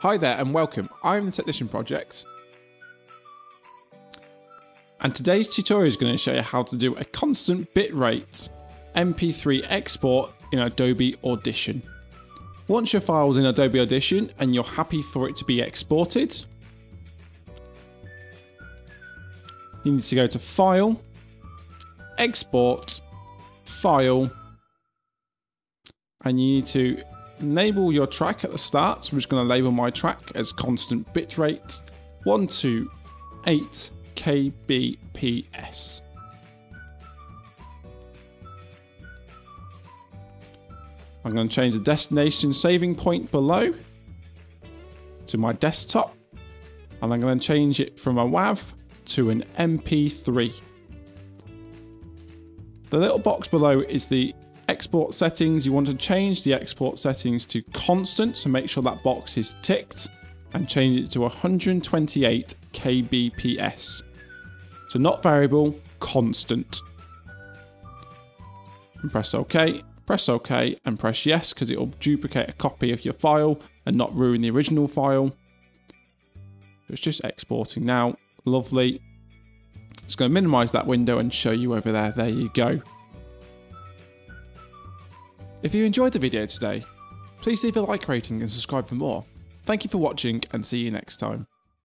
Hi there and welcome. I'm the Technician Project. And today's tutorial is going to show you how to do a constant bitrate MP3 export in Adobe Audition. Once your file's in Adobe Audition and you're happy for it to be exported, you need to go to File, Export, File, and you need to label your track at the start. So I'm just going to label my track as constant bitrate 128 kbps. I'm going to change the destination saving point below to my desktop and I'm going to change it from a WAV to an MP3. The little box below is the export settings. You want to change the export settings to constant, so make sure that box is ticked and change it to 128 kbps. So not variable, constant. And press OK, press OK and press yes because it will duplicate a copy of your file and not ruin the original file. It's just exporting now. Lovely. It's going to minimize that window and show you over there. There you go. If you enjoyed the video today, please leave a like rating and subscribe for more. Thank you for watching and see you next time.